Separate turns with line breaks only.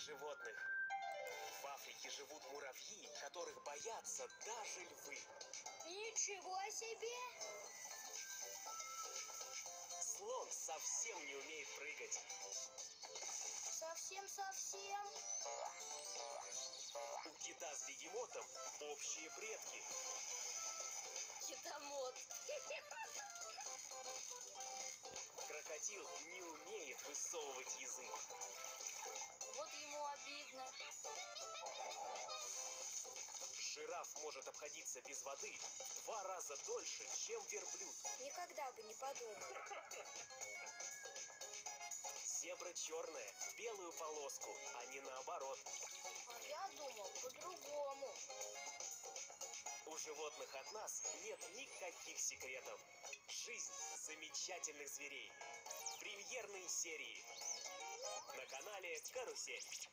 животных. В Африке живут муравьи, которых боятся даже львы.
Ничего себе!
Слон совсем не умеет прыгать.
Совсем-совсем.
У кита с бегемотом общие предки.
Китомот.
Крокодил не умеет высовывать язык. Может обходиться без воды в два раза дольше, чем верблюд.
Никогда бы не подумал.
Зебра черная, в белую полоску, а не наоборот.
А я думал по-другому.
У животных от нас нет никаких секретов. Жизнь замечательных зверей. Премьерные серии. На канале Карусель.